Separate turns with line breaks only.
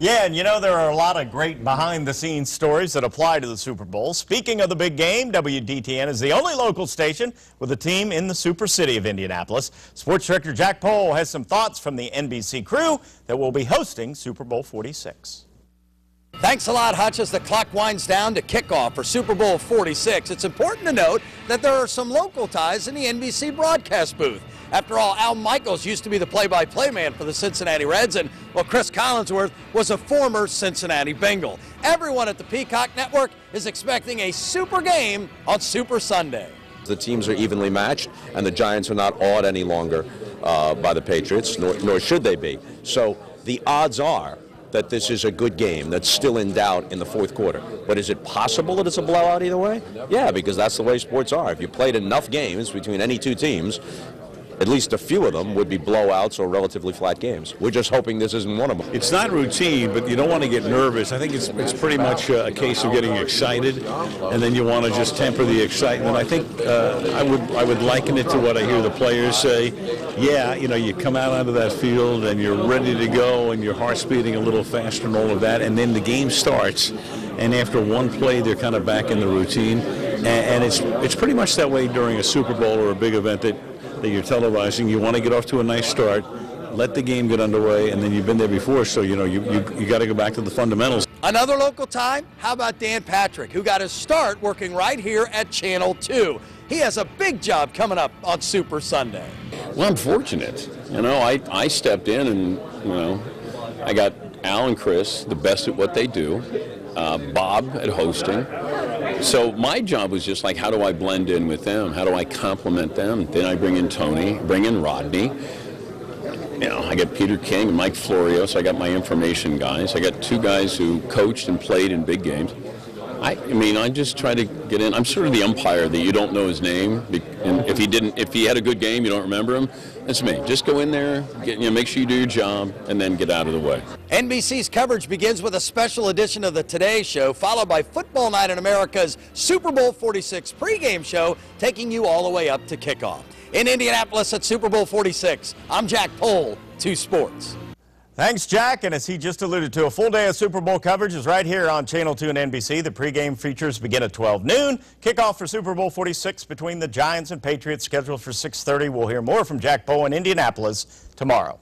Yeah, and you know, there are a lot of great behind the scenes stories that apply to the Super Bowl. Speaking of the big game, WDTN is the only local station with a team in the super city of Indianapolis. Sports director Jack Pohl has some thoughts from the NBC crew that will be hosting Super Bowl 46.
Thanks a lot, Hutch. As the clock winds down to kickoff for Super Bowl 46, it's important to note that there are some local ties in the NBC broadcast booth. After all, Al Michaels used to be the play-by-play man for the Cincinnati Reds, and, well, Cris Collinsworth was a former Cincinnati Bengal. Everyone at the Peacock Network is expecting a super game on Super Sunday.
The teams are evenly matched, and the Giants are not awed any longer uh, by the Patriots, nor, nor should they be. So the odds are that this is a good game that's still in doubt in the fourth quarter. But is it possible that it's a blowout either way? Yeah, because that's the way sports are. If you played enough games between any two teams, at least a few of them would be blowouts or relatively flat games. We're just hoping this isn't one of them.
It's not routine, but you don't want to get nervous. I think it's it's pretty much a, case of getting excited, and then you want to just temper the excitement. I think uh, I would I would liken it to what I hear the players say. Yeah, you know, you come out onto that field and you're ready to go, and your heart's beating a little faster and all of that, and then the game starts, and after one play, they're kind of back in the routine, and, and it's it's pretty much that way during a Super Bowl or a big event that that you're televising. You want to get off to a nice start, let the game get underway, and then you've been there before, so you know you, you, you got to go back to the fundamentals.
Another local time? How about Dan Patrick, who got his start working right here at Channel 2? He has a big job coming up on Super Sunday.
Well, I'm fortunate. You know, I, I stepped in and, you know, I got Al and Cris, the best at what they do, uh, Bob at hosting, so my job was just like, how do I blend in with them? How do I complement them? Then I bring in Tony, bring in Rodney. You know, I got Peter King and Mike Florio, so I got my information guys. I got two guys who coached and played in big games. I, I mean, I just try to get in. I'm sort of the umpire that you don't know his name, and if he didn't, if he had a good game, you don't remember him. That's me. Just go in there, get, you know, make sure you do your job, and then get out of the way.
NBC's coverage begins with a special edition of the Today Show, followed by Football Night in America's Super Bowl 46 pregame show, taking you all the way up to kickoff. In Indianapolis at Super Bowl 46, I'm Jack Pohl, 2 Sports.
Thanks, Jack. And as he just alluded to, a full day of Super Bowl coverage is right here on Channel 2 and NBC. The pregame features begin at 12 noon. Kickoff for Super Bowl 46 between the Giants and Patriots scheduled for 6.30. We'll hear more from Jack Pohl in Indianapolis tomorrow.